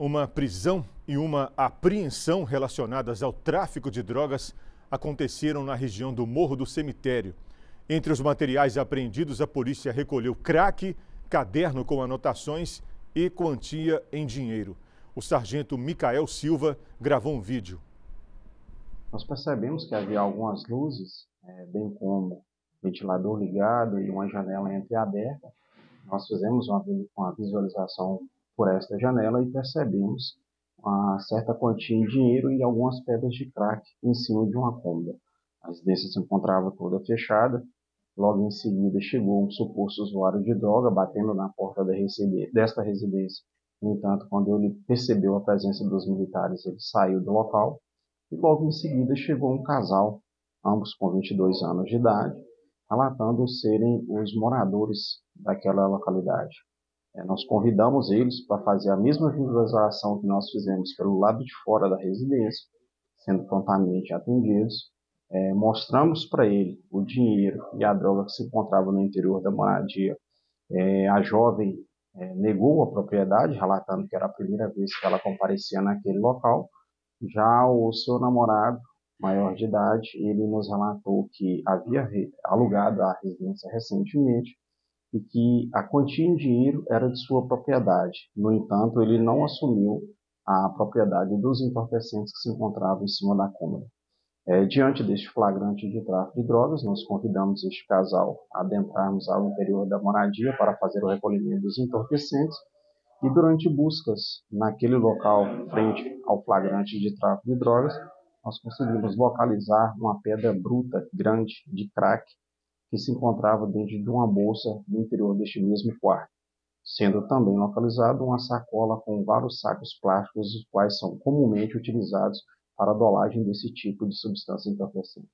Uma prisão e uma apreensão relacionadas ao tráfico de drogas aconteceram na região do Morro do Cemitério. Entre os materiais apreendidos, a polícia recolheu crack, caderno com anotações e quantia em dinheiro. O sargento Micael Silva gravou um vídeo. Nós percebemos que havia algumas luzes, é, bem como ventilador ligado e uma janela entreaberta. Nós fizemos uma, uma visualização por esta janela e percebemos uma certa quantia em dinheiro e algumas pedras de crack em cima de uma cômoda. A residência se encontrava toda fechada. Logo em seguida chegou um suposto usuário de droga batendo na porta desta residência. No entanto, quando ele percebeu a presença dos militares, ele saiu do local. E logo em seguida chegou um casal, ambos com 22 anos de idade, relatando serem os moradores daquela localidade. É, nós convidamos eles para fazer a mesma visualização que nós fizemos pelo lado de fora da residência, sendo prontamente atendidos. É, mostramos para ele o dinheiro e a droga que se encontrava no interior da moradia. É, a jovem é, negou a propriedade, relatando que era a primeira vez que ela comparecia naquele local. Já o seu namorado, maior de idade, ele nos relatou que havia alugado a residência recentemente e que a quantia em dinheiro era de sua propriedade. No entanto, ele não assumiu a propriedade dos entorpecentes que se encontravam em cima da cômoda. É, diante deste flagrante de tráfico de drogas, nós convidamos este casal a adentrarmos ao interior da moradia para fazer o recolhimento dos entorpecentes e durante buscas naquele local, frente ao flagrante de tráfico de drogas, nós conseguimos localizar uma pedra bruta grande de crack que se encontrava dentro de uma bolsa no interior deste mesmo quarto, sendo também localizado uma sacola com vários sacos plásticos, os quais são comumente utilizados para a dolagem desse tipo de substância entorpecente.